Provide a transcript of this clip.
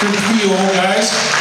Good to see you all, guys.